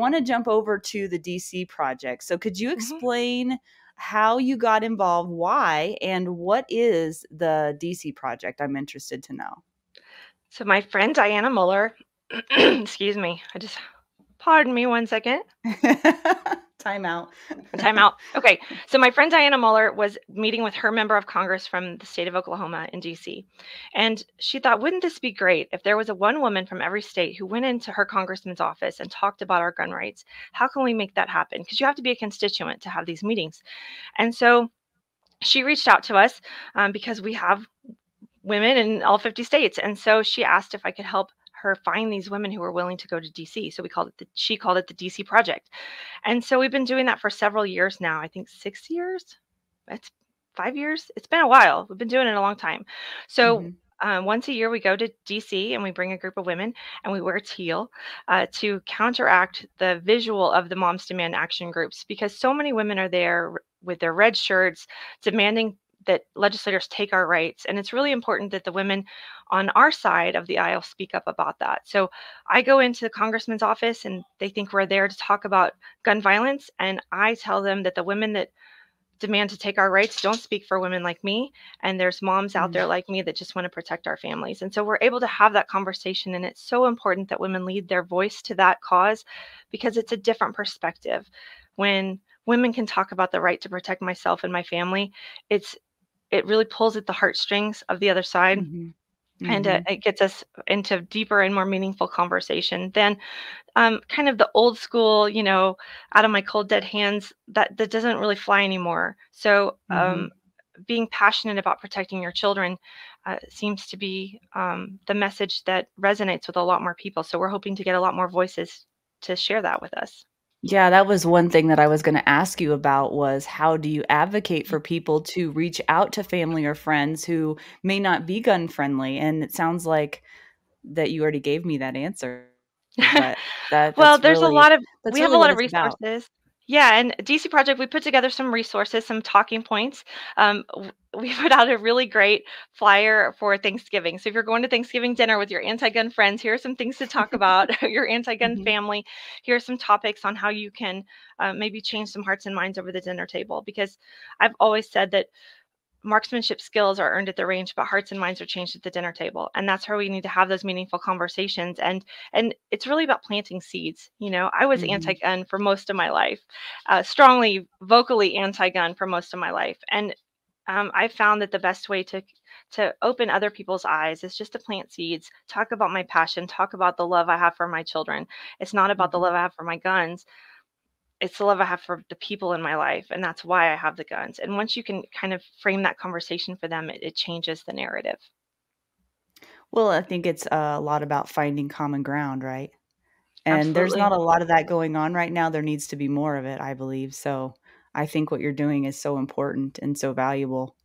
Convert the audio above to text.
want to jump over to the DC project. So, could you Mhm. explain how you got involved, why, and what is the DC project? I'm interested to know. So my friend Dianna Muller, excuse me, I just pardon me one second. Time out. Time out. Okay. So my friend Dianna Muller was meeting with her member of Congress from the state of Oklahoma in DC. And she thought, wouldn't this be great if there was a one woman from every state who went into her congressman's office and talked about our gun rights? How can we make that happen? Because you have to be a constituent to have these meetings. And so she reached out to us um, because we have women in all 50 states. And so she asked if I could help her find these women who were willing to go to DC. So we called it the she called it the DC project. And so we've been doing that for several years now. I think 6 years. It's 5 years. It's been a while. We've been doing it a long time. So Mhm. um, once a year, we go to DC and we bring a group of women and we wear teal uh, to counteract the visual of the Moms Demand Action groups because so many women are there with their red shirts demanding that legislators take our rights. And it's really important that the women on our side of the aisle speak up about that. So I go into the congressman's office and they think we're there to talk about gun violence. And I tell them that the women that demand to take our rights don't speak for women like me and there's moms out Mm. there like me that just want to protect our families and so we're able to have that conversation and it's so important that women lead their voice to that cause because it's a different perspective when women can talk about the right to protect myself and my family it's it really pulls at the heartstrings of the other side Mhm. and uh, Mhm. it gets us into deeper and more meaningful conversation than um, kind of the old school, you know, out of my cold dead hands. That that doesn't really fly anymore. So um, being passionate about protecting your children uh, seems to be um, the message that resonates with a lot more people. So we're hoping to get a lot more voices to share that with us. Yeah, that was one thing that I was going to ask you about was how do you advocate for mm. people to reach out to family or friends who may not be gun friendly? And it sounds like that you already gave me that answer. But that well, there's a lot of we have a lot of resources. about. Yeah, and DC Project, we put together some resources, some talking points. Um, we put out a really great flyer for Thanksgiving. So if you're going to Thanksgiving dinner with your anti-gun friends, here are some things to talk about. your anti-gun Mhm. family. Here are some topics on how you can uh, maybe change some hearts and minds over the dinner table. Because I've always said that marksmanship skills are earned at the range but hearts and minds are changed at the dinner table and that's where we need to have those meaningful conversations and and it's really about planting seeds you know i was Mhm. anti-gun for most of my life uh, strongly vocally anti-gun for most of my life and um, i found that the best way to to open other people's eyes is just to plant seeds talk about my passion talk about the love i have for my children it's not about the Mhm. love i have for my guns it's the love I have for the people in my life, and that's why I have the guns. And once you can kind of frame that conversation for them, it, it changes the narrative. Well, I think it's uh, a lot about finding common ground, right? And there's not a lot of that going on right now. There needs to be more of it, I believe. So I think what you're doing is so important and so valuable.